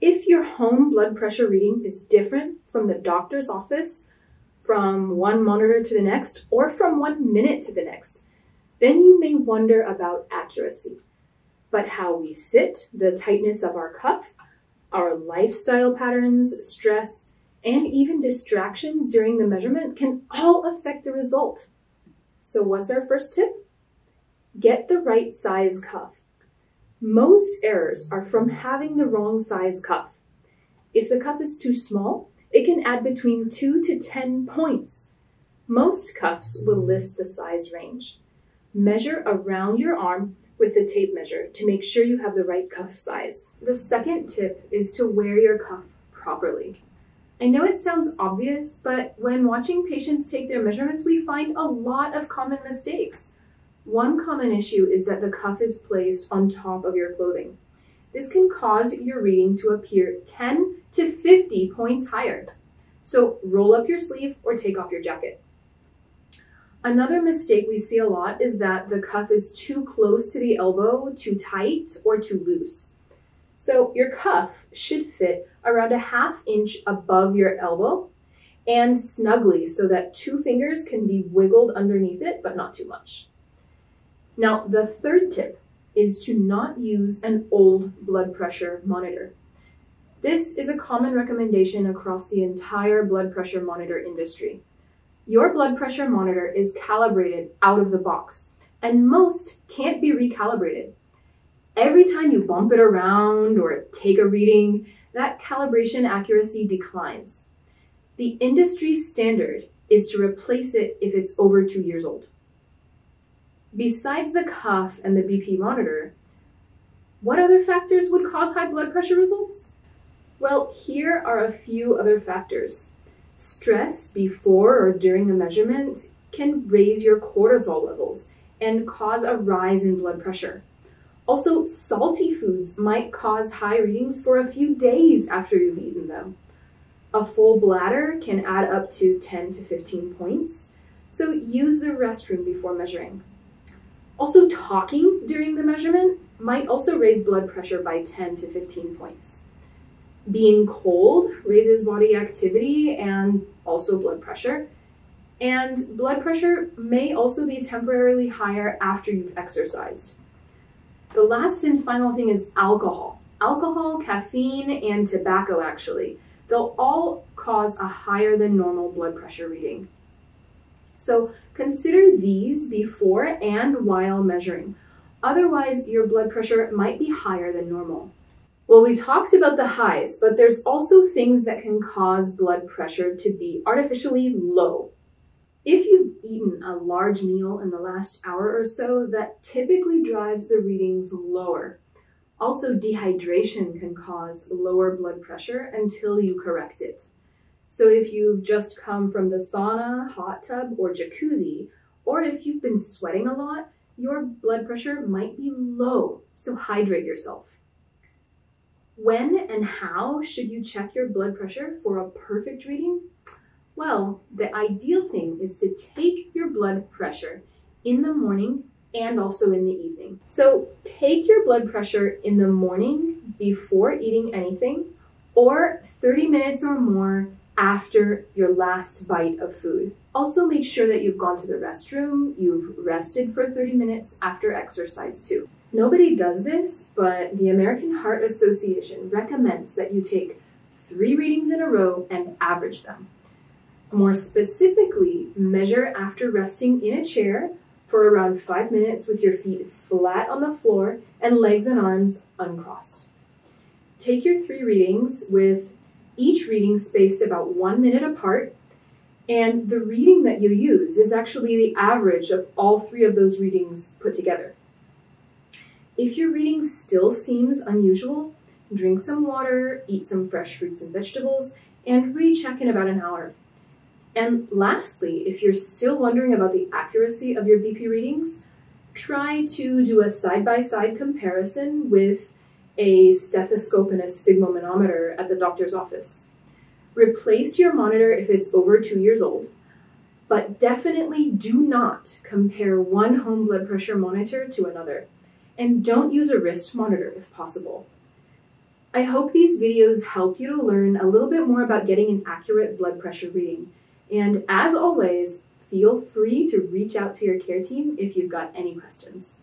If your home blood pressure reading is different from the doctor's office, from one monitor to the next, or from one minute to the next, then you may wonder about accuracy. But how we sit, the tightness of our cuff, our lifestyle patterns, stress, and even distractions during the measurement can all affect the result. So what's our first tip? Get the right size cuff. Most errors are from having the wrong size cuff. If the cuff is too small, it can add between 2 to 10 points. Most cuffs will list the size range. Measure around your arm with the tape measure to make sure you have the right cuff size. The second tip is to wear your cuff properly. I know it sounds obvious, but when watching patients take their measurements, we find a lot of common mistakes. One common issue is that the cuff is placed on top of your clothing. This can cause your reading to appear 10 to 50 points higher. So roll up your sleeve or take off your jacket. Another mistake we see a lot is that the cuff is too close to the elbow, too tight, or too loose. So your cuff should fit around a half inch above your elbow and snugly so that two fingers can be wiggled underneath it, but not too much. Now, the third tip is to not use an old blood pressure monitor. This is a common recommendation across the entire blood pressure monitor industry. Your blood pressure monitor is calibrated out of the box, and most can't be recalibrated. Every time you bump it around or take a reading, that calibration accuracy declines. The industry standard is to replace it if it's over two years old. Besides the cuff and the BP monitor, what other factors would cause high blood pressure results? Well, here are a few other factors. Stress before or during a measurement can raise your cortisol levels and cause a rise in blood pressure. Also, salty foods might cause high readings for a few days after you've eaten them. A full bladder can add up to 10 to 15 points, so use the restroom before measuring. Also, talking during the measurement might also raise blood pressure by 10 to 15 points. Being cold raises body activity and also blood pressure. And blood pressure may also be temporarily higher after you've exercised. The last and final thing is alcohol. Alcohol, caffeine, and tobacco actually. They'll all cause a higher than normal blood pressure reading. So consider these before and while measuring. Otherwise, your blood pressure might be higher than normal. Well, we talked about the highs, but there's also things that can cause blood pressure to be artificially low. If you've eaten a large meal in the last hour or so, that typically drives the readings lower. Also, dehydration can cause lower blood pressure until you correct it. So if you've just come from the sauna, hot tub, or jacuzzi, or if you've been sweating a lot, your blood pressure might be low, so hydrate yourself. When and how should you check your blood pressure for a perfect reading? Well, the ideal thing is to take your blood pressure in the morning and also in the evening. So take your blood pressure in the morning before eating anything or 30 minutes or more after your last bite of food. Also make sure that you've gone to the restroom, you've rested for 30 minutes after exercise too. Nobody does this, but the American Heart Association recommends that you take three readings in a row and average them. More specifically, measure after resting in a chair for around five minutes with your feet flat on the floor and legs and arms uncrossed. Take your three readings with each reading spaced about one minute apart, and the reading that you use is actually the average of all three of those readings put together. If your reading still seems unusual, drink some water, eat some fresh fruits and vegetables, and recheck in about an hour. And lastly, if you're still wondering about the accuracy of your BP readings, try to do a side-by-side -side comparison with a stethoscope and a sphygmomanometer at the doctor's office. Replace your monitor if it's over two years old, but definitely do not compare one home blood pressure monitor to another. And don't use a wrist monitor if possible. I hope these videos help you to learn a little bit more about getting an accurate blood pressure reading. And as always, feel free to reach out to your care team if you've got any questions.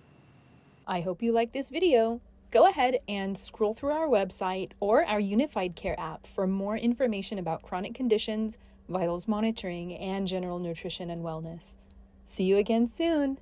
I hope you like this video. Go ahead and scroll through our website or our Unified Care app for more information about chronic conditions, vitals monitoring, and general nutrition and wellness. See you again soon!